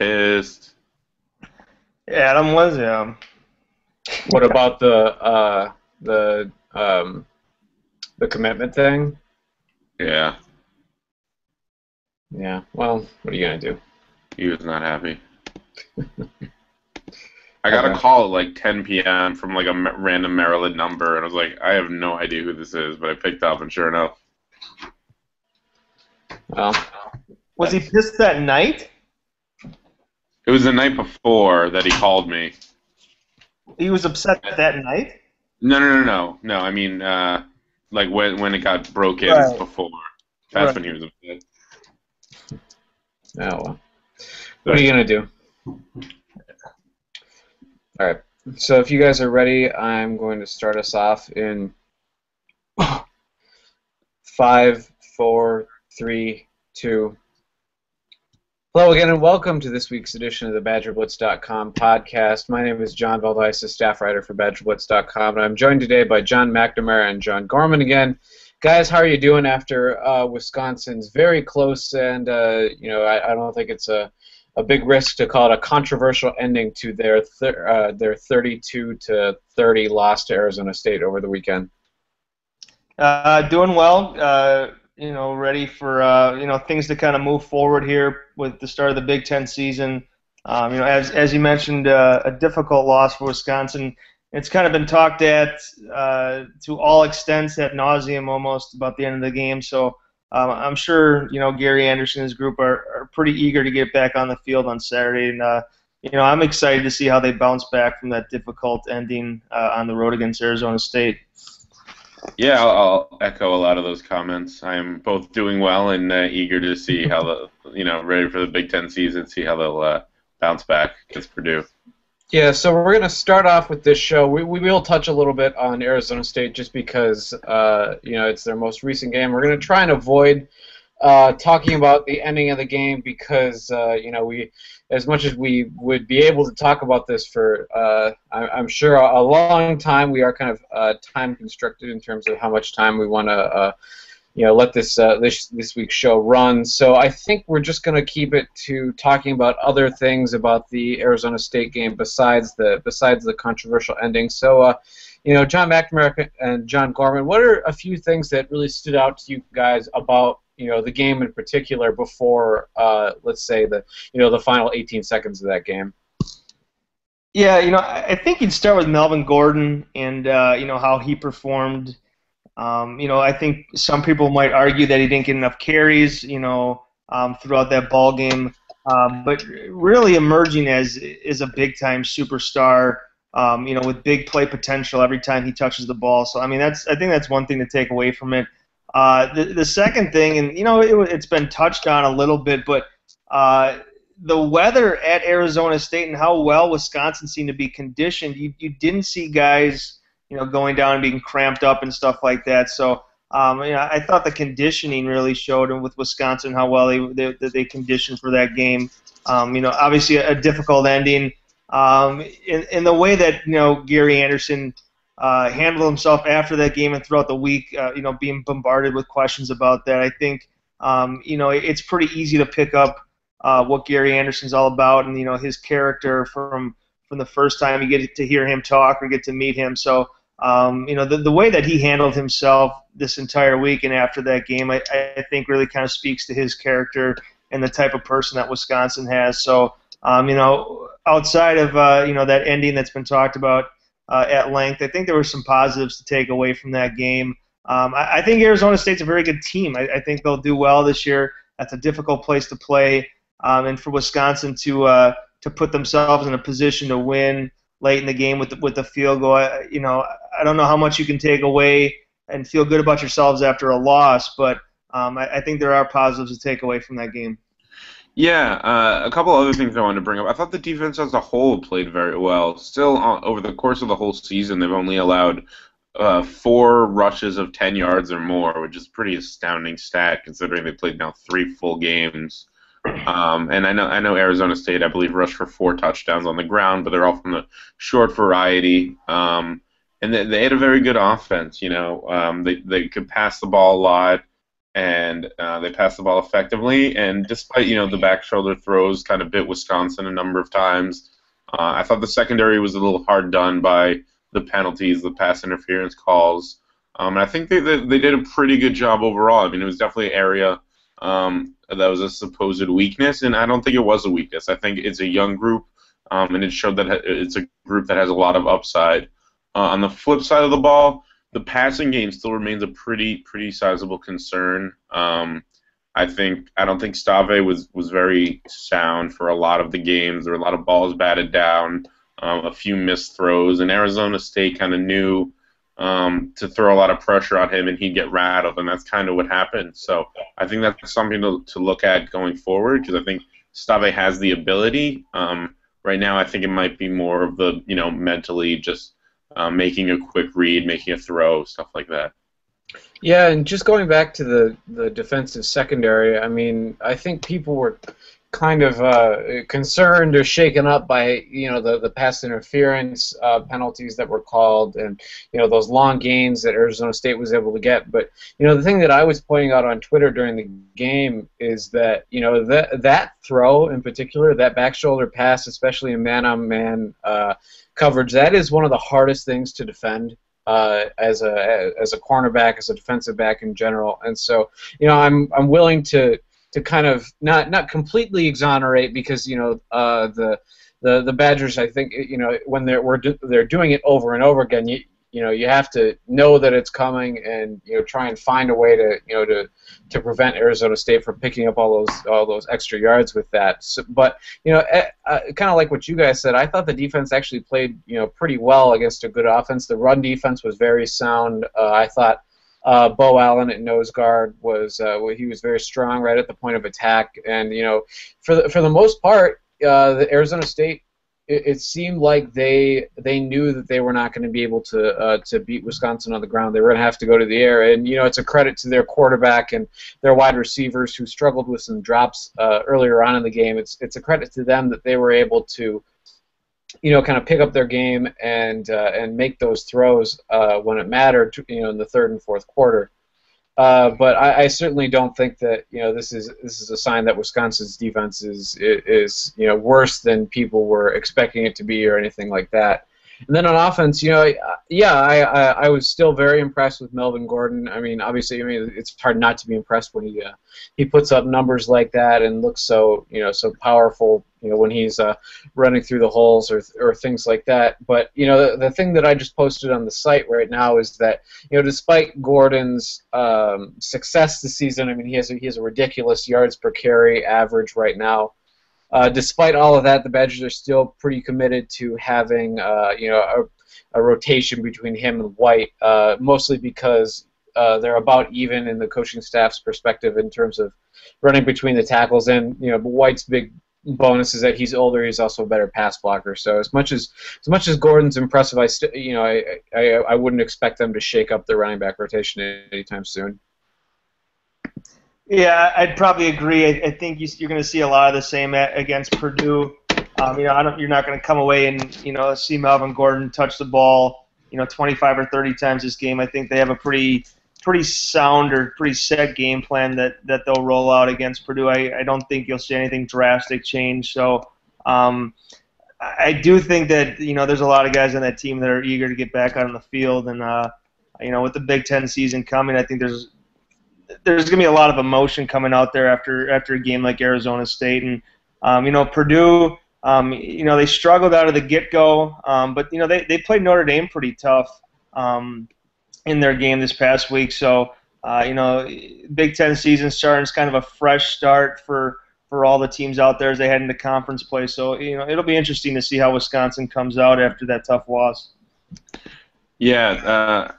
pissed. Adam was, yeah. What about the uh, the um, the commitment thing? Yeah, Yeah. Well, what are you gonna do? he was not happy. I got a call at like 10 p.m. from like a random Maryland number, and I was like, I have no idea who this is, but I picked up, and sure enough, Well, Was he pissed that night? It was the night before that he called me. He was upset that night? No, no, no, no, no. I mean, uh, like when when it got broken Right. before. That's Right. when he was upset. oh well. What are you gonna do? All right. So if you guys are ready, I'm going to start us off in five, four, three, two. Hello again, and welcome to this week's edition of the BadgerBlitz.com podcast. My name is John Veldhuis, staff writer for BadgerBlitz.com, and I'm joined today by John McNamara and John Gorman again. Guys, how are you doing after uh, Wisconsin's very close and uh, you know I, I don't think it's a a big risk to call it a controversial ending to their thir- uh, their 32 to 30 loss to Arizona State over the weekend. Uh, doing well. You know, ready for uh, you know things to kind of move forward here with the start of the Big Ten season. Um, you know, as as you mentioned, uh, a difficult loss for Wisconsin. It's kind of been talked at uh, to all extents at nauseum almost about the end of the game. So um, I'm sure you know Gary Anderson and his group are, are pretty eager to get back on the field on Saturday, and uh, you know I'm excited to see how they bounce back from that difficult ending uh, on the road against Arizona State. Yeah, I'll, I'll echo a lot of those comments. I am both doing well and uh, eager to see how the you know ready for the Big Ten season, see how they'll uh, bounce back against Purdue. Yeah, so we're going to start off with this show. We, we will touch a little bit on Arizona State just because, uh, you know, it's their most recent game. We're going to try and avoid uh, talking about the ending of the game because, uh, you know, we, as much as we would be able to talk about this for, uh, I, I'm sure, a, a long time, we are kind of uh, time constricted in terms of how much time we want to uh, you know let this uh, this this week's show run. So I think we're just going to keep it to talking about other things about the Arizona State game besides the besides the controversial ending. So. Uh, you know, John McNamara and John Gorman, what are a few things that really stood out to you guys about you know the game in particular before, uh, let's say the you know the final 18 seconds of that game? Yeah, you know, I think you'd start with Melvin Gordon and uh, you know how he performed. Um, you know, I think some people might argue that he didn't get enough carries, you know, um, throughout that ball game. Um, but really emerging as is a big time superstar. Um, you know, with big play potential every time he touches the ball. So I mean, that's I think that's one thing to take away from it. Uh, the the second thing, and you know, it, it's been touched on a little bit, but uh, the weather at Arizona State and how well Wisconsin seemed to be conditioned, you, you didn't see guys, you know, going down and being cramped up and stuff like that. So, um, you know, I thought the conditioning really showed with Wisconsin how well they they, they conditioned for that game. Um, you know, obviously a, a difficult ending. Um, in, in the way that you know Gary Anderson uh, handled himself after that game and throughout the week, uh, you know, being bombarded with questions about that, I think um, you know it's pretty easy to pick up uh, what Gary Anderson's all about, and you know his character from from the first time you get to hear him talk or get to meet him. So um, you know the the way that he handled himself this entire week and after that game, I, I think really kind of speaks to his character and the type of person that Wisconsin has. So um, you know outside of uh, you know that ending that's been talked about uh, at length, I think there were some positives to take away from that game. Um, I, I think Arizona State's a very good team. I, I think they'll do well this year. That's a difficult place to play um, and for Wisconsin to uh, to put themselves in a position to win late in the game with the, with the field goal. I, you know, I don't know how much you can take away and feel good about yourselves after a loss, but um, I, I think there are positives to take away from that game. Yeah, uh, a couple other things I wanted to bring up. I thought the defense as a whole played very well. Still, uh, over the course of the whole season, they've only allowed uh, four rushes of 10 yards or more, which is pretty astounding stat considering they played now three full games. Um, and I know I know Arizona State, I believe, rushed for four touchdowns on the ground, but they're all from the short variety. Um, and they, they had a very good offense. You know, um, they they could pass the ball a lot. And uh, they passed the ball effectively. And despite you know the back shoulder throws kind of bit Wisconsin a number of times, uh, I thought the secondary was a little hard done by the penalties, the pass interference calls. Um, and I think they, they, they did a pretty good job overall. I mean, it was definitely an area um, that was a supposed weakness, and I don't think it was a weakness. I think it's a young group, um, and it showed that it's a group that has a lot of upside. Uh, on the flip side of the ball, the passing game still remains a pretty pretty sizable concern. Um, I think I don't think Stave was was very sound for a lot of the games. There were a lot of balls batted down, um, a few missed throws, and Arizona State kind of knew um, to throw a lot of pressure on him, and he'd get rattled, and that's kind of what happened. So I think that's something to, to look at going forward because I think Stave has the ability. Um, right now, I think it might be more of the you know mentally just um, making a quick read, making a throw, stuff like that. Yeah, and just going back to the the defensive secondary, I mean, I think people were kind of uh, concerned or shaken up by you know the the pass interference uh, penalties that were called and you know those long gains that Arizona State was able to get. But you know the thing that I was pointing out on Twitter during the game is that you know that that throw in particular, that back shoulder pass, especially in man-on-man uh, coverage, that is one of the hardest things to defend. Uh, as a as a cornerback, as a defensive back in general, and so you know I'm I'm willing to to kind of not not completely exonerate because you know uh, the the the Badgers I think you know when they're we're do, they're doing it over and over again you you know you have to know that it's coming and you know try and find a way to you know to to prevent Arizona State from picking up all those all those extra yards with that. So, but you know, eh, uh, kind of like what you guys said, I thought the defense actually played you know pretty well against a good offense. The run defense was very sound. Uh, I thought uh, Beau Allen at nose guard was uh, he was very strong right at the point of attack, and you know, for the, for the most part, uh, the Arizona State. It, it, seemed like they they knew that they were not going to be able to uh, to beat Wisconsin on the ground. They were going to have to go to the air, and you know it's a credit to their quarterback and their wide receivers who struggled with some drops uh, earlier on in the game. It's it's a credit to them that they were able to you know, kind of pick up their game and uh, and make those throws uh, when it mattered, you know, in the third and fourth quarter. Uh, but I, I, certainly don't think that you know this is this is a sign that Wisconsin's defense is is you know worse than people were expecting it to be or anything like that. And then on offense, you know, yeah, I, I, I was still very impressed with Melvin Gordon. I mean, obviously, I mean, it's hard not to be impressed when he uh, he puts up numbers like that and looks so you know so powerful. You know, when he's uh, running through the holes or or things like that. But you know, the, the thing that I just posted on the site right now is that you know, despite Gordon's um, success this season, I mean, he has a, he has a ridiculous yards per carry average right now. Uh, despite all of that, the Badgers are still pretty committed to having uh, you know a, a, rotation between him and White, uh, mostly because uh, they're about even in the coaching staff's perspective in terms of running between the tackles. And you know, White's big bonus is that he's older. He's also a better pass blocker. So as much as as much as Gordon's impressive, I st- you know I, I I wouldn't expect them to shake up the running back rotation anytime soon. Yeah, I'd probably agree. I, I think you, are going to see a lot of the same at, against Purdue. Um, you know, you're not going to come away and you know see Melvin Gordon touch the ball, you know, 25 or 30 times this game. I think they have a pretty pretty sound or pretty set game plan that, that they'll roll out against Purdue. I, I don't think you'll see anything drastic change. So um, I do think that you know there's a lot of guys on that team that are eager to get back out on the field, and uh, you know with the Big Ten season coming, I think there's there's going to be a lot of emotion coming out there after after a game like Arizona State, and um, you know Purdue. Um, you know they struggled out of the get-go, um, but you know they, they played Notre Dame pretty tough um, in their game this past week. So uh, you know Big Ten season starting is kind of a fresh start for for all the teams out there as they head into conference play. So you know it'll be interesting to see how Wisconsin comes out after that tough loss. Yeah, uh,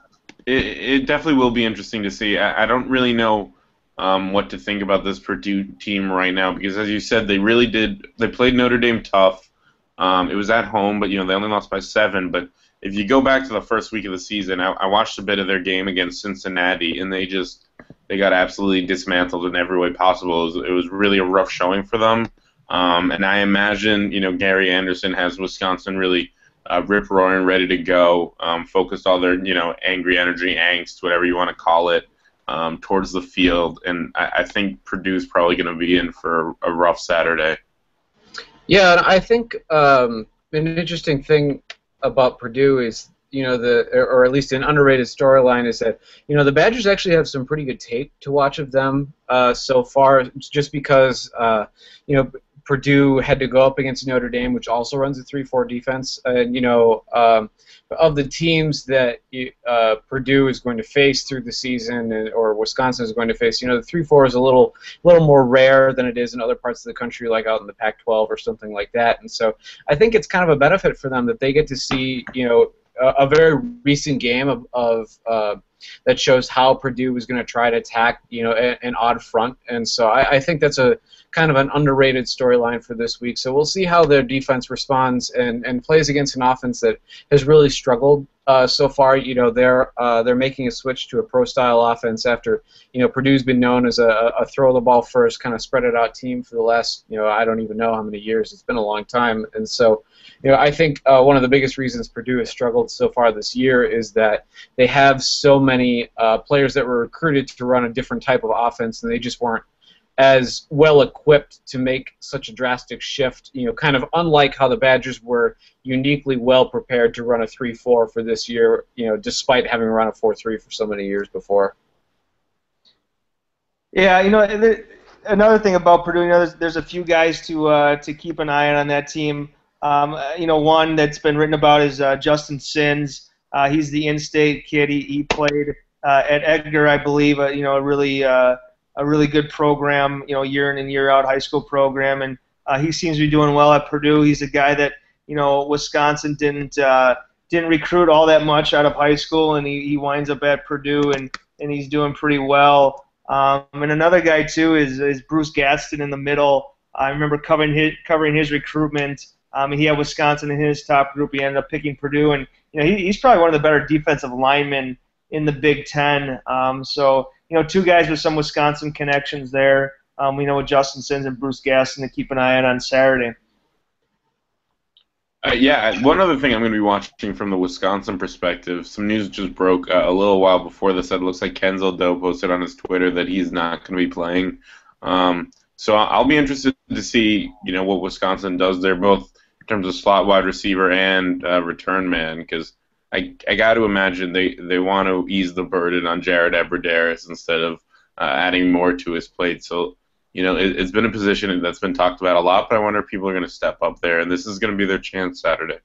it, it definitely will be interesting to see. I, I don't really know um, what to think about this Purdue team right now because, as you said, they really did. They played Notre Dame tough. Um, it was at home, but you know they only lost by seven. But if you go back to the first week of the season, I, I watched a bit of their game against Cincinnati, and they just they got absolutely dismantled in every way possible. It was, it was really a rough showing for them. Um, and I imagine you know Gary Anderson has Wisconsin really uh, rip roaring, ready to go, um, focused all their you know angry energy, angst, whatever you want to call it, um, towards the field, and I, I think Purdue's probably going to be in for a rough Saturday. Yeah, I think um, an interesting thing about Purdue is you know the or at least an underrated storyline is that you know the Badgers actually have some pretty good tape to watch of them uh, so far, just because uh, you know Purdue had to go up against Notre Dame, which also runs a three-four defense, and you know um, of the teams that uh, Purdue is going to face through the season, or Wisconsin is going to face, you know the three-four is a little little more rare than it is in other parts of the country, like out in the Pac-12 or something like that, and so I think it's kind of a benefit for them that they get to see you know a, very recent game of, of uh, that shows how Purdue is going to try to attack, you know, an, an odd front, and so I, I, think that's a kind of an underrated storyline for this week. So we'll see how their defense responds and, and plays against an offense that has really struggled uh, so far. You know, they're uh, they're making a switch to a pro style offense after you know Purdue's been known as a, a throw the ball first, kind of spread it out team for the last you know I don't even know how many years. It's been a long time, and so you know, I think uh, one of the biggest reasons Purdue has struggled so far this year is that they have so many uh, players that were recruited to run a different type of offense, and they just weren't as well equipped to make such a drastic shift. You know, kind of unlike how the Badgers were uniquely well prepared to run a 3-4 for this year. You know, despite having run a 4-3 for so many years before. Yeah, you know, another thing about Purdue, you know, there's, there's a few guys to uh, to keep an eye on on that team. Um, you know, one that's been written about is uh, Justin Sinz. Uh, he's the in-state kid. He, he played uh, at Edgar, I believe. Uh, you know, a really uh, a really good program. You know, year in and year out high school program, and uh, he seems to be doing well at Purdue. He's a guy that you know Wisconsin didn't uh, didn't recruit all that much out of high school, and he, he winds up at Purdue, and and he's doing pretty well. Um, and another guy too is is Bruce Gaston in the middle. I remember covering his covering his recruitment. Um, he had Wisconsin in his top group. He ended up picking Purdue, and you know he, he's probably one of the better defensive linemen in the Big Ten. Um, so you know, two guys with some Wisconsin connections there. Um, we know with Justin Sinz and Bruce Gaston to keep an eye on on Saturday. Uh, yeah, one other thing I'm going to be watching from the Wisconsin perspective. Some news just broke uh, a little while before this. It looks like Kenzel Doe posted on his Twitter that he's not going to be playing. Um, so I'll be interested to see, you know, what Wisconsin does there, both in terms of slot wide receiver and uh, return man because I, I got to imagine they, they want to ease the burden on Jared Abbrederis instead of uh, adding more to his plate. So, you know, it, has been a position that's been talked about a lot, but I wonder if people are going to step up there, and this is going to be their chance Saturday.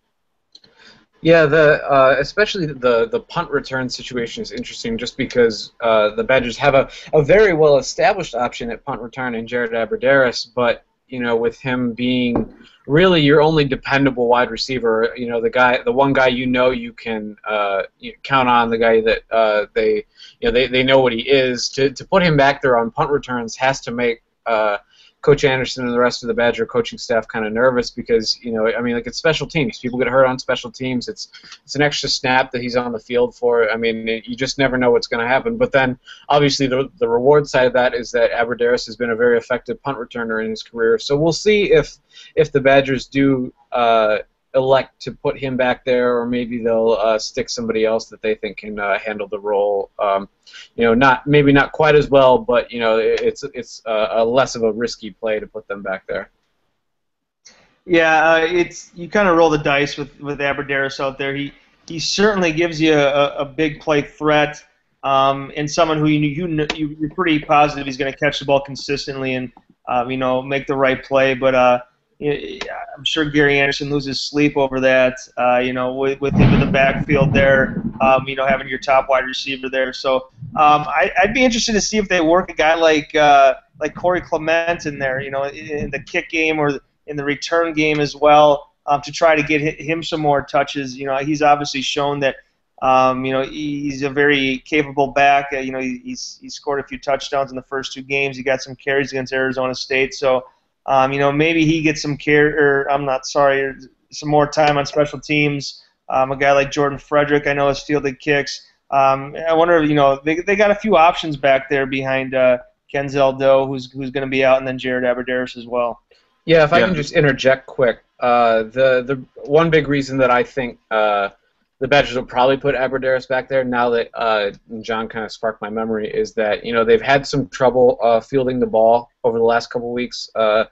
Yeah, the uh, especially the the punt return situation is interesting, just because uh, the Badgers have a, a very well established option at punt return in Jared Abbrederis, but you know, with him being really your only dependable wide receiver. You know, the guy, the one guy you know you can uh, you count on, the guy that uh, they, you know, they, they know what he is. To, to put him back there on punt returns has to make uh, Coach Anderson and the rest of the Badger coaching staff kind of nervous because you know I mean like it's special teams. People get hurt on special teams. It's it's an extra snap that he's on the field for. I mean you just never know what's going to happen. But then obviously the the reward side of that is that Abbrederis has been a very effective punt returner in his career. So we'll see if if the Badgers do. Uh, elect to put him back there, or maybe they'll uh, stick somebody else that they think can uh, handle the role. Um, you know, not maybe not quite as well, but you know, it's it's uh, a less of a risky play to put them back there. Yeah, uh, it's you kind of roll the dice with with Abbrederis out there. He he certainly gives you a, a big play threat. Um, and someone who you you you're pretty positive he's going to catch the ball consistently and um, you know make the right play. But uh, I'm sure Gary Anderson loses sleep over that. Uh, you know, with, with him in the backfield there, um, you know, having your top wide receiver there. So um, I, would be interested to see if they work a guy like uh, like Corey Clement in there. You know, in the kick game or in the return game as well, um, to try to get him some more touches. You know, he's obviously shown that. Um, you know, he's a very capable back. Uh, you know, he's he scored a few touchdowns in the first two games. He got some carries against Arizona State. So um, you know, maybe he gets some care, or I'm not sorry, some more time on special teams. Um, a guy like Jordan Fredrick, I know, has fielded kicks. Um, I wonder, you know, they, they got a few options back there behind uh, Kenzel Doe, who's who's going to be out, and then Jared Abbrederis as well. Yeah, if I can just interject quick, uh, the the one big reason that I think uh, the Badgers will probably put Abbrederis back there. Now that uh, John kind of sparked my memory, is that you know they've had some trouble uh, fielding the ball over the last couple weeks. Uh,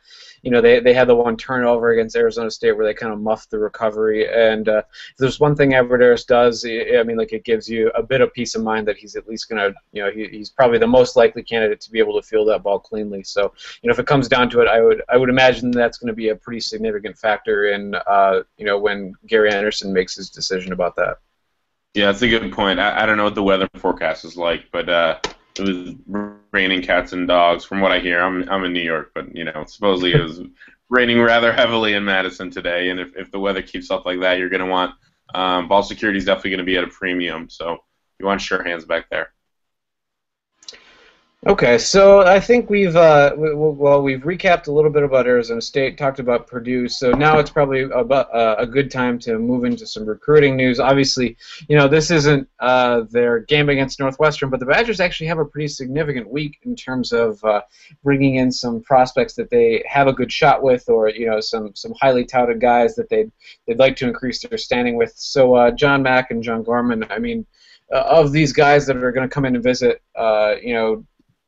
you know they, they had the one turnover against Arizona State where they kind of muffed the recovery. And uh, if there's one thing Abbrederis does, I mean, like it gives you a bit of peace of mind that he's at least going to, you know, he, he's probably the most likely candidate to be able to field that ball cleanly. So you know, if it comes down to it, I would I would imagine that's going to be a pretty significant factor in uh, you know when Gary Anderson makes his decision about that. Yeah, that's a good point. I, I don't know what the weather forecast is like, but uh, it was raining cats and dogs, from what I hear. I'm I'm in New York, but you know, supposedly it was raining rather heavily in Madison today. And if, if the weather keeps up like that, you're going to want um, ball security is definitely going to be at a premium. So you want sure hands back there. Okay, so I think we've uh, well we've recapped a little bit about Arizona State, talked about Purdue. So now it's probably about uh, a good time to move into some recruiting news. Obviously, you know this isn't uh, their game against Northwestern, but the Badgers actually have a pretty significant week in terms of uh, bringing in some prospects that they have a good shot with, or you know some some highly touted guys that they'd they'd like to increase their standing with. So uh, John Mack and John Gorman, I mean. Uh, of these guys that are going to come in and visit, you know,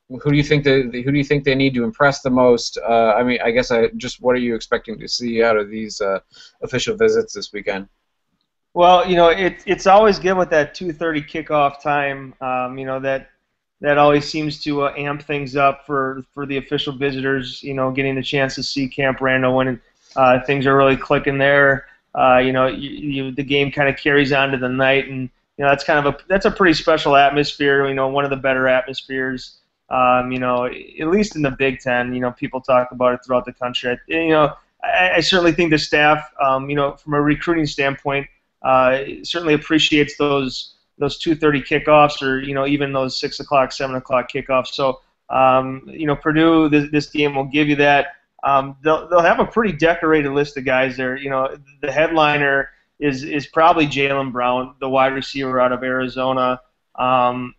who do you think they who do you think they need to impress the most? Uh, I mean, I guess I just what are you expecting to see out of these uh, official visits this weekend? Well, you know, it's it's always good with that 2:30 kickoff time. Um, you know that that always seems to uh, amp things up for for the official visitors. You know, getting the chance to see Camp Randall when uh, things are really clicking there. Uh, you know, you, you, the game kind of carries on to the night, and you know that's kind of a that's a pretty special atmosphere. You know, one of the better atmospheres. Um, you know, at least in the Big Ten, you know, people talk about it throughout the country. You know, I, I certainly think the staff, um, you know, from a recruiting standpoint, uh, certainly appreciates those those 2:30 kickoffs, or you know, even those six o'clock, seven o'clock kickoffs. So, um, you know, Purdue, this, this game will give you that. Um, they'll they'll have a pretty decorated list of guys there. You know, the headliner is is probably Jalen Brown, the wide receiver out of Arizona. Um,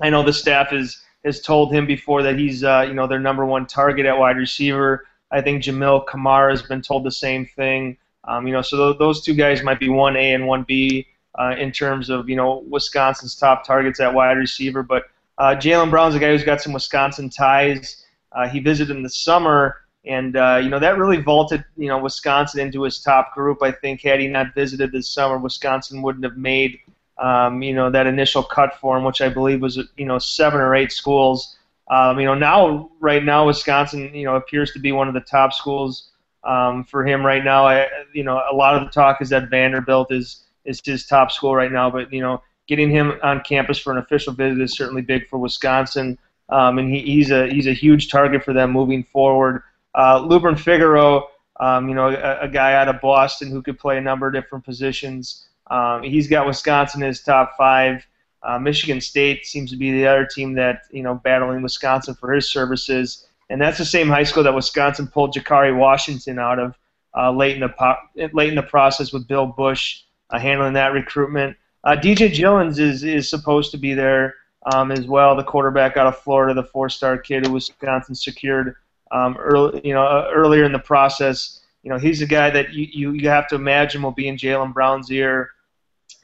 I know the staff is has told him before that he's uh, you know their number one target at wide receiver. I think Jamil Kamara has been told the same thing. Um, you know, so th- those two guys might be one A and one B uh, in terms of you know Wisconsin's top targets at wide receiver. But uh, Jalen Brown's a guy who's got some Wisconsin ties. Uh, he visited in the summer, and uh, you know that really vaulted you know Wisconsin into his top group. I think had he not visited this summer, Wisconsin wouldn't have made um, you know, that initial cut for him, which I believe was, you know, seven or eight schools. Um, you know, now, right now, Wisconsin, you know, appears to be one of the top schools um, for him right now. I, you know, a lot of the talk is that Vanderbilt is is his top school right now, but you know, getting him on campus for an official visit is certainly big for Wisconsin, um, and he, he's a he's a huge target for them moving forward. Uh, Lubern Figaro, um, you know, a, a guy out of Boston who could play a number of different positions. Um, he's got Wisconsin in his top five. Uh, Michigan State seems to be the other team that you know battling Wisconsin for his services, and that's the same high school that Wisconsin pulled Jakari Washington out of uh, late in the po- late in the process with Bill Busch uh, handling that recruitment. Uh, DJ Gillins is is supposed to be there um, as well, the quarterback out of Florida, the four-star kid who Wisconsin secured um, early, you know, uh, earlier in the process. You know, he's a guy that you, you, you have to imagine will be in Jalen Brown's ear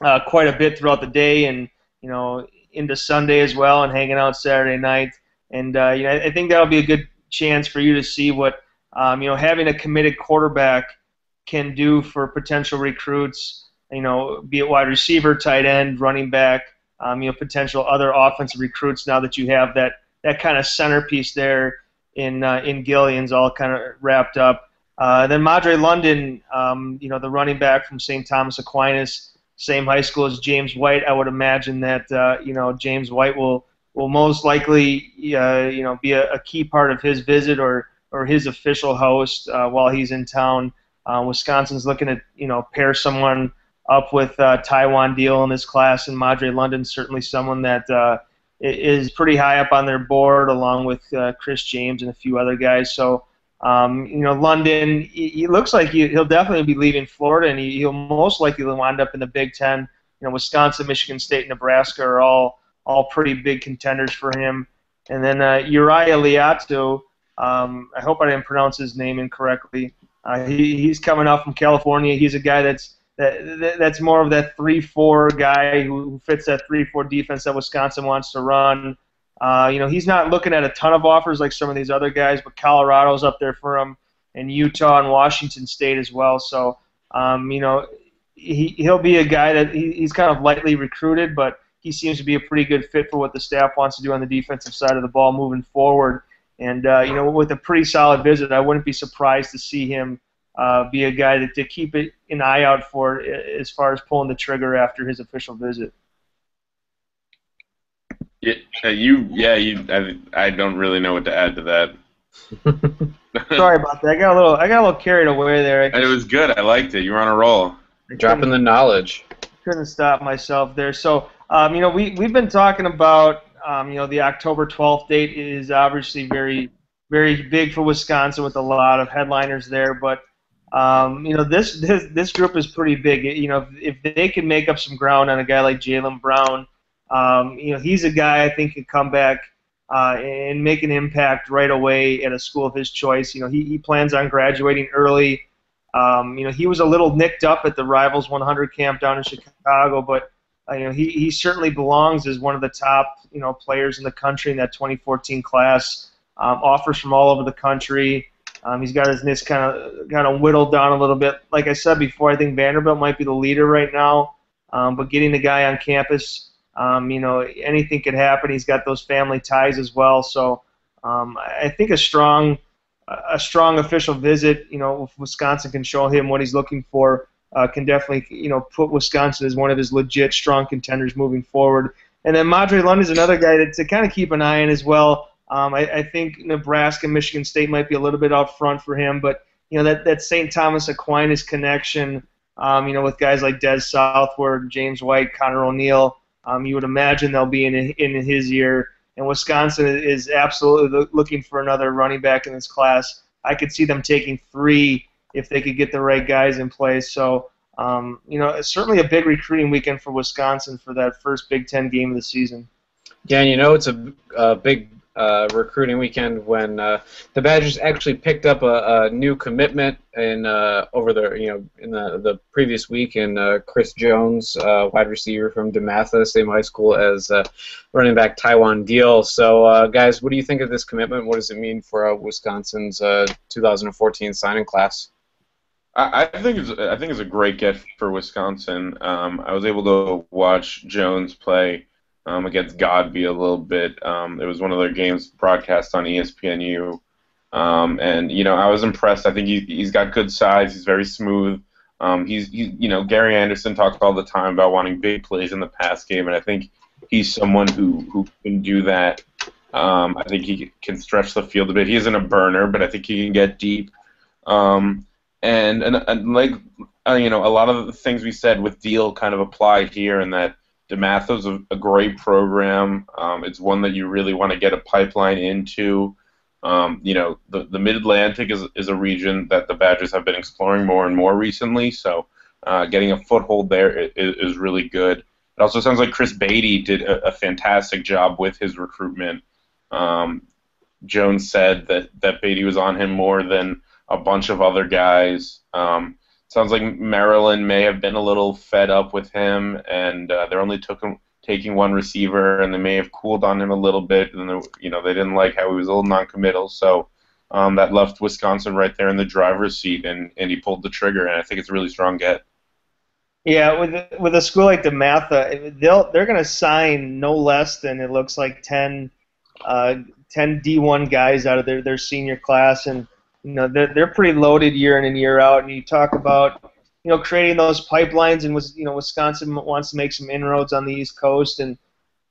uh, quite a bit throughout the day and you know into Sunday as well and hanging out Saturday night. And uh, you know I think that'll be a good chance for you to see what um, you know having a committed quarterback can do for potential recruits. You know, be it wide receiver, tight end, running back. Um, you know, potential other offensive recruits. Now that you have that that kind of centerpiece there in uh, in Gillins all kind of wrapped up. Uh, then Madre London, um, you know, the running back from St. Thomas Aquinas same high school as James White. I would imagine that uh, you know James White will will most likely uh, you know be a, a, key part of his visit or or his official host uh, while he's in town. Uh, Wisconsin's looking to you know pair someone up with uh, Taiwan Deal in this class, and Madre London certainly someone that uh, is pretty high up on their board, along with Chris James and a few other guys. So um, you know, London, he, he looks like he, will definitely be leaving Florida, and he, will most likely wind up in the Big Ten. You know, Wisconsin, Michigan State, Nebraska are all all pretty big contenders for him. And then uh, Uriah Liatu, um, I hope I didn't pronounce his name incorrectly. Uh, he, he's coming out from California. He's a guy that's that, that's more of that three-four guy who fits that three-four defense that Wisconsin wants to run. Uh, you know, he's not looking at a ton of offers like some of these other guys, but Colorado's up there for him, and Utah and Washington State as well. So, um, you know, he he'll be a guy that he, he's kind of lightly recruited, but he seems to be a pretty good fit for what the staff wants to do on the defensive side of the ball moving forward. And uh, you know, with a pretty solid visit, I wouldn't be surprised to see him uh, be a guy that to keep it, an eye out for as far as pulling the trigger after his official visit. Yeah, uh, you, yeah, you. I, I don't really know what to add to that. Sorry about that. I got a little, I got a little carried away there. It was good. I liked it. You were on a roll. Dropping the knowledge. Couldn't stop myself there. So, um, you know, we we've been talking about, um, you know, the October 12th date is obviously very, very big for Wisconsin with a lot of headliners there, but um, you know, this, this this group is pretty big. You know, if, if they can make up some ground on a guy like Jalen Brown, um, you know, he's a guy I think could come back uh, and make an impact right away at a school of his choice. You know, he, he plans on graduating early. Um, you know, he was a little nicked up at the Rivals 100 camp down in Chicago, but uh, you know, he, he certainly belongs as one of the top you know players in the country in that 2014 class. Um, offers from all over the country. Um, he's got his niche kind of kind of whittled down a little bit. Like I said before, I think Vanderbilt might be the leader right now. Um, but getting the guy on campus, um, you know, anything could happen. He's got those family ties as well. So um, I think a strong a strong official visit, you know, if Wisconsin can show him what he's looking for, uh, can definitely you know put Wisconsin as one of his legit strong contenders moving forward. And then Madre Lund is another guy that to kind of keep an eye on as well. Um, I, I, think Nebraska, and Michigan State might be a little bit out front for him, but you know that that St. Thomas Aquinas connection, um, you know, with guys like Des Southward, James White, Conor O'Neill, um, you would imagine they'll be in in his year. And Wisconsin is absolutely looking for another running back in this class. I could see them taking three if they could get the right guys in place. So, um, you know, it's certainly a big recruiting weekend for Wisconsin for that first Big Ten game of the season. Yeah, and you know, it's a, a big uh, recruiting weekend when uh, the Badgers actually picked up a, a new commitment in uh, over the you know in the, the previous week in uh, Chris Jones, uh, wide receiver from DeMatha, same high school as uh, running back Taiwan Deal. So guys, what do you think of this commitment? What does it mean for Wisconsin's 2014 signing class? I, I think it's I think it's a great get for Wisconsin. Um, I was able to watch Jones play um, against Godby a little bit. Um, it was one of their games broadcast on ESPNU, um, and you know I was impressed. I think he, he's got good size. He's very smooth. Um, he's he, you know Gary Anderson talks all the time about wanting big plays in the pass game, and I think he's someone who who can do that. Um, I think he can stretch the field a bit. He isn't a burner, but I think he can get deep. Um, and, and, and like uh, you know, a lot of the things we said with Deal kind of apply here, in that DeMatha's a, a great program. Um, it's one that you really want to get a pipeline into. Um, you know, the, the Mid Atlantic is, is a region that the Badgers have been exploring more and more recently, so uh, getting a foothold there is, is, really good. It also sounds like Chris Beatty did a, a fantastic job with his recruitment. Um, Jones said that, that Beatty was on him more than a bunch of other guys. Um, sounds like Maryland may have been a little fed up with him, and uh, they're only took him, taking one receiver, and they may have cooled on him a little bit, and you know they didn't like how he was a little non-committal, so um, that left Wisconsin right there in the driver's seat, and, and he pulled the trigger, and I think it's a really strong get. Yeah, with with a school like DeMatha, they'll they're going to sign no less than it looks like 10, uh, 10 D1 guys out of their, their senior class, and you know they're, they're pretty loaded year in and year out. And you talk about you know creating those pipelines, and was you know Wisconsin wants to make some inroads on the East Coast, and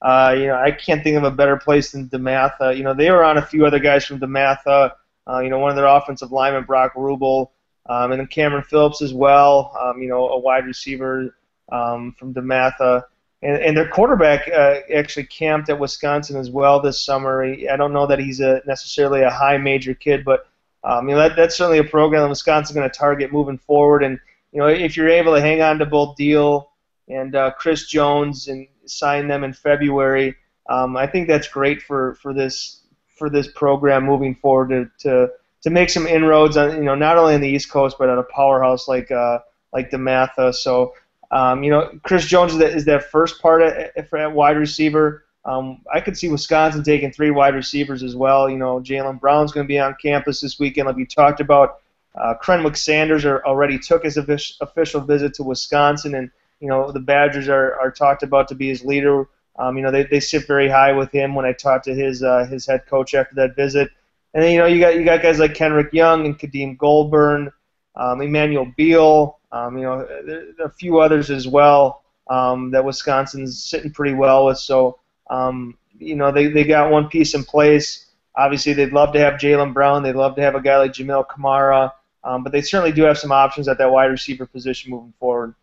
uh, you know I can't think of a better place than DeMatha. You know they were on a few other guys from DeMatha. Uh, you know one of their offensive linemen, Brock Rubel, um, and then Cameron Phillips as well. Um, you know a wide receiver um, from DeMatha. And, and their quarterback uh, actually camped at Wisconsin as well this summer. I don't know that he's a necessarily a high major kid, but um, you know that, that's certainly a program that Wisconsin's going to target moving forward. And you know if you're able to hang on to both Deal and uh, Chris Jones and sign them in February, um, I think that's great for, for this for this program moving forward to, to to make some inroads on you know not only on the East Coast but at a powerhouse like uh, like DeMatha. So, um, you know, Chris Jones is that, is that first part at, at wide receiver. Um, I could see Wisconsin taking three wide receivers as well. You know, Jalen Brown's going to be on campus this weekend, like we talked about. Uh, Krenwick Sanders are, already took his official visit to Wisconsin, and you know the Badgers are, are talked about to be his leader. Um, you know they, they sit very high with him. When I talked to his uh, his head coach after that visit, and then you know you got you got guys like Kenrick Young and Kadeem Goulburn, um, Emmanuel Beal. Um, you know there, there, are a few others as well um, that Wisconsin's sitting pretty well with. So um, you know they, they got one piece in place. Obviously they'd love to have Jalen Brown. They'd love to have a guy like Jamil Kamara. Um, but they certainly do have some options at that wide receiver position moving forward.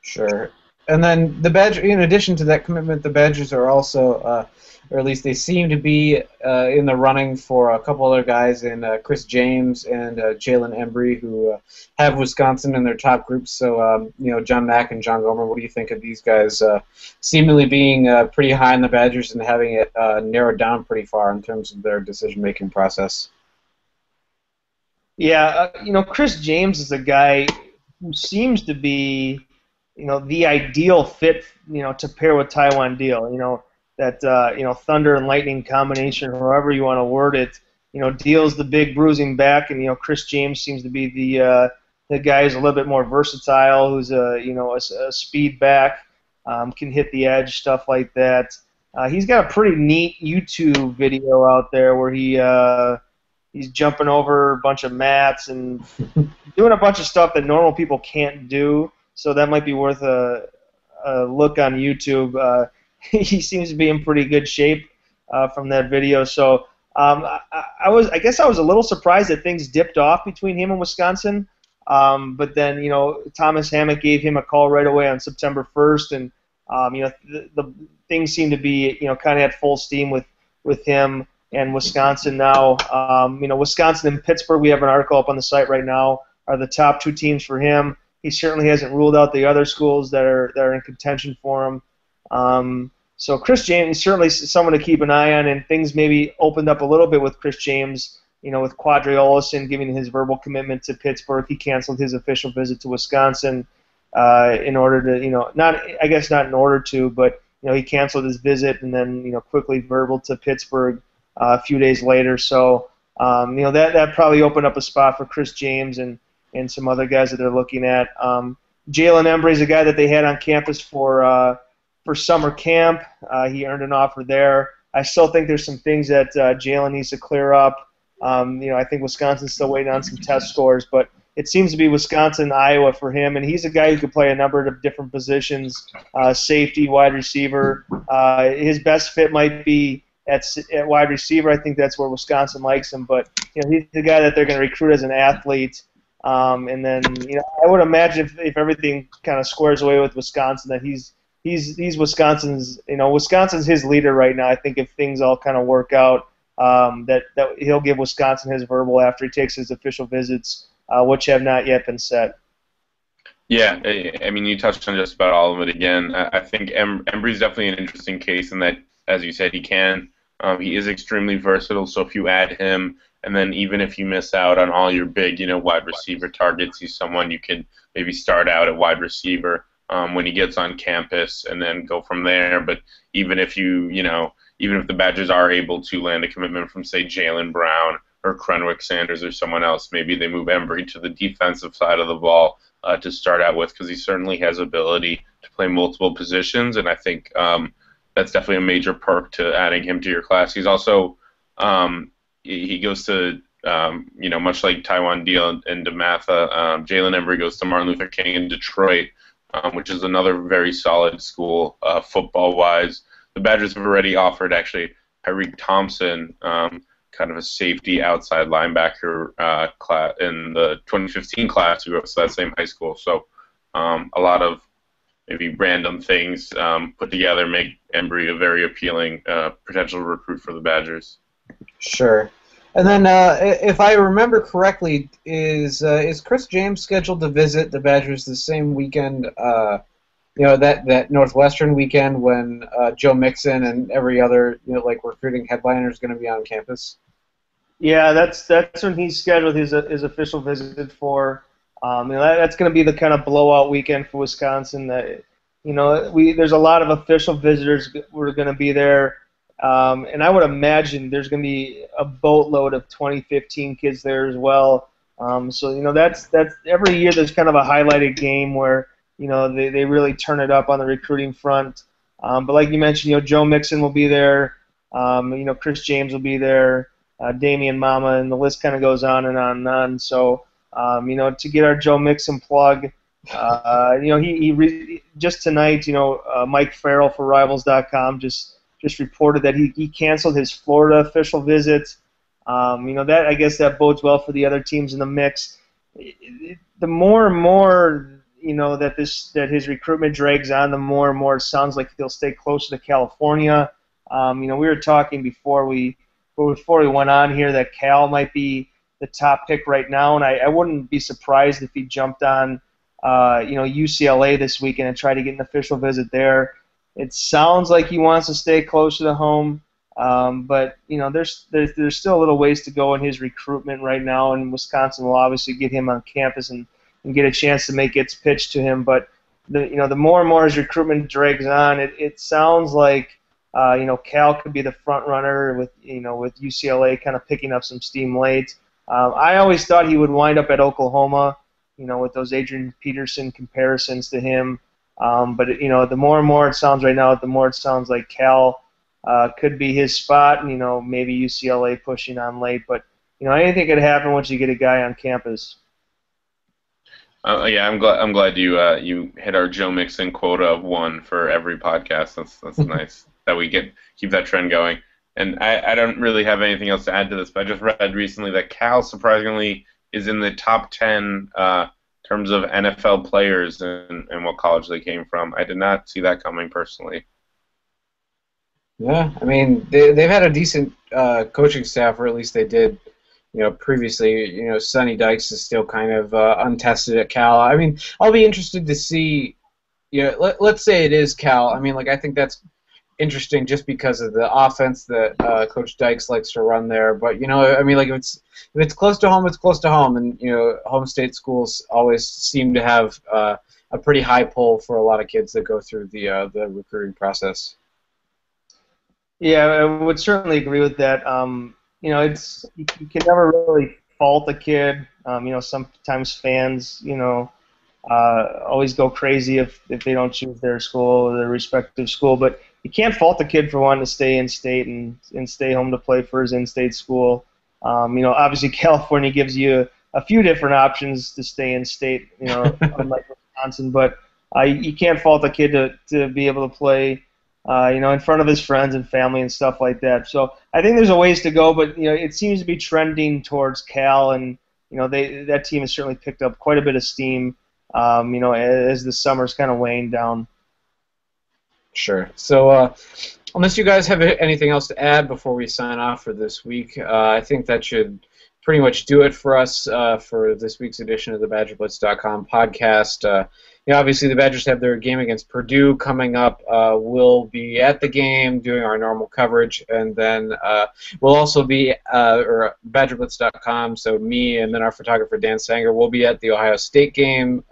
Sure. And then the Badgers, in addition to that commitment, the Badgers are also uh, or at least they seem to be uh, in the running for a couple other guys in uh, Chris James and uh, Jalen Embry, who uh, have Wisconsin in their top groups. So, um, you know, John Mack and John Gorman, what do you think of these guys uh, seemingly being uh, pretty high in the Badgers and having it narrowed down pretty far in terms of their decision-making process? Yeah, you know, Chris James is a guy who seems to be, you know, the ideal fit, you know, to pair with Taiwan Deal. You know, that uh, you know thunder and lightning combination, however you want to word it, you know deals the big bruising back, and you know Chris James seems to be the uh, the guy who's a little bit more versatile, who's a you know a, a speed back, um, can hit the edge, stuff like that. Uh, he's got a pretty neat YouTube video out there where he uh, he's jumping over a bunch of mats and doing a bunch of stuff that normal people can't do. So that might be worth a, a look on YouTube. Uh, he seems to be in pretty good shape uh, from that video. So um, I, I, was, I guess, I was a little surprised that things dipped off between him and Wisconsin. Um, but then, you know, Thomas Hammock gave him a call right away on September 1st, and um, you know, the, the things seem to be, you know, kind of at full steam with with him and Wisconsin now. Um, you know, Wisconsin and Pittsburgh. We have an article up on the site right now. Are the top two teams for him? He certainly hasn't ruled out the other schools that are that are in contention for him. Um, so Chris James is certainly someone to keep an eye on, and things maybe opened up a little bit with Chris James. You know, with Qadree Ollison giving his verbal commitment to Pittsburgh, he canceled his official visit to Wisconsin uh, in order to, you know, not I guess not in order to, but you know he canceled his visit and then you know quickly verbal to Pittsburgh uh, a few days later. So um, you know that that probably opened up a spot for Chris James and and some other guys that they're looking at. Um, Jalen Embry is a guy that they had on campus for. Uh, for summer camp. Uh, he earned an offer there. I still think there's some things that uh, Jalen needs to clear up. Um, you know, I think Wisconsin's still waiting on some test scores, but it seems to be Wisconsin, Iowa for him, and he's a guy who could play a number of different positions: uh, safety, wide receiver. Uh, his best fit might be at, at wide receiver. I think that's where Wisconsin likes him, but you know, he's the guy that they're going to recruit as an athlete. Um, and then, you know, I would imagine if, if everything kind of squares away with Wisconsin, that he's he's he's Wisconsin's you know Wisconsin's his leader right now. I think if things all kind of work out, um, that that he'll give Wisconsin his verbal after he takes his official visits, uh, which have not yet been set. Yeah, I mean you touched on just about all of it again. I think em- Embry's definitely an interesting case in that, as you said, he can. Um, he is extremely versatile. So if you add him, and then even if you miss out on all your big, you know, wide receiver targets, he's someone you can maybe start out at wide receiver um, when he gets on campus and then go from there. But even if you, you know, even if the Badgers are able to land a commitment from, say, Jalen Brown or Krenwick Sanders or someone else, maybe they move Embry to the defensive side of the ball uh, to start out with because he certainly has ability to play multiple positions, and I think um, that's definitely a major perk to adding him to your class. He's also um, he goes to um, you know much like Taiwan Deal and DeMatha, um, Jalen Embry goes to Martin Luther King in Detroit um, which is another very solid school uh, football wise. The Badgers have already offered actually Tyreek Thompson, um, kind of a safety outside linebacker uh, class in the 2015 class who goes to that same high school. So um, a lot of maybe random things um, put together make Embry a very appealing uh, potential recruit for the Badgers. Sure. And then, uh, if I remember correctly, is uh, is Chris James scheduled to visit the Badgers the same weekend? Uh, you know that that Northwestern weekend when uh, Joe Mixon and every other you know like recruiting headliner is going to be on campus. Yeah, that's that's when he's scheduled his his official visit for. Um, you know, that, that's going to be the kind of blowout weekend for Wisconsin. That you know, we there's a lot of official visitors who are going to be there, um, and I would imagine there's going to be a boatload of 2015 kids there as well. Um, so you know, that's that's every year there's kind of a highlighted game where you know they, they really turn it up on the recruiting front. Um, but like you mentioned, you know, Joe Mixon will be there. Um, you know, Chris James will be there. Uh, Damien Mama, and the list kind of goes on and on and on. So um, you know, to get our Joe Mixon plug, uh, you know, he, he re- just tonight, you know, uh, Mike Farrell for Rivals.com just just reported that he, he canceled his Florida official visit. Um, you know, that I guess that bodes well for the other teams in the mix. It, it, the more and more, you know, that this that his recruitment drags on, the more and more it sounds like he'll stay closer to California. Um, you know, we were talking before we before we went on here that Cal might be the top pick right now, and I, I wouldn't be surprised if he jumped on, uh, you know, UCLA this weekend and tried to get an official visit there. It sounds like he wants to stay closer to the home, um, but you know, there's, there's there's still a little ways to go in his recruitment right now, and Wisconsin will obviously get him on campus and, and get a chance to make its pitch to him. But the you know, the more and more his recruitment drags on, it, it sounds like. Uh, you know, Cal could be the front runner with you know with UCLA kind of picking up some steam late. Um, I always thought he would wind up at Oklahoma, you know, with those Adrian Peterson comparisons to him. Um, but you know, the more and more it sounds right now, the more it sounds like Cal uh, could be his spot. And, you know, maybe UCLA pushing on late, but you know, anything could happen once you get a guy on campus. Uh, yeah, I'm glad. I'm glad you uh, you hit our Joe Mixon quota of one for every podcast. That's that's nice that we get keep that trend going. And I, I don't really have anything else to add to this, but I just read recently that Cal surprisingly is in the top 10 uh, terms of NFL players and, and what college they came from. I did not see that coming personally. Yeah, I mean they they've had a decent uh, coaching staff, or at least they did, you know, previously. You know, Sonny Dykes is still kind of uh, untested at Cal. I mean, I'll be interested to see. You know, let, let's say it is Cal. I mean, like I think that's interesting just because of the offense that uh, Coach Dykes likes to run there. But you know, I mean, like if it's if it's close to home, it's close to home, and you know, home state schools always seem to have uh, a pretty high pull for a lot of kids that go through the uh, the recruiting process. Yeah, I would certainly agree with that. Um, you know, it's you can never really fault a kid. Um, you know, sometimes fans, you know, uh, always go crazy if, if they don't choose their school or their respective school. But you can't fault the kid for wanting to stay in state and, and stay home to play for his in-state school. Um, you know, obviously California gives you a few different options to stay in state. You know, unlike Wisconsin, but uh, you can't fault the kid to, to be able to play. Uh, you know, in front of his friends and family and stuff like that. So I think there's a ways to go, but you know, it seems to be trending towards Cal, and you know, they that team has certainly picked up quite a bit of steam. Um, you know, as the summer's kind of weighing down. Sure. So, uh, unless you guys have anything else to add before we sign off for this week, uh, I think that should pretty much do it for us uh, for this week's edition of the BadgerBlitz.com podcast. Uh, you know, obviously, the Badgers have their game against Purdue coming up. Uh, we'll be at the game doing our normal coverage, and then uh, we'll also be or BadgerBlitz.com. So me and then our photographer Dan Sanger will be at the Ohio State game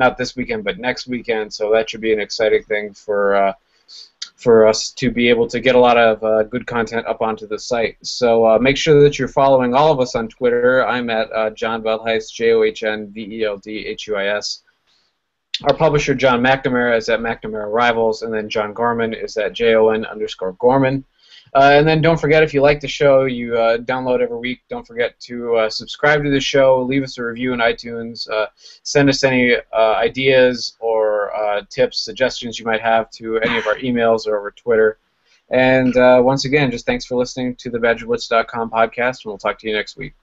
not this weekend, but next weekend. So that should be an exciting thing for uh, for us to be able to get a lot of uh, good content up onto the site. So uh, make sure that you're following all of us on Twitter. I'm at uh, John Veldhuis, J O H N V E L D H U I S. Our publisher John McNamara is at McNamara Rivals, and then John Gorman is at J O N underscore Gorman. Uh, and then don't forget, if you like the show, you uh, download every week. Don't forget to uh, subscribe to the show, leave us a review in iTunes, uh, send us any uh, ideas or uh, tips, suggestions you might have to any of our emails or over Twitter. And once again, just thanks for listening to the BadgerBlitz.com podcast, and we'll talk to you next week.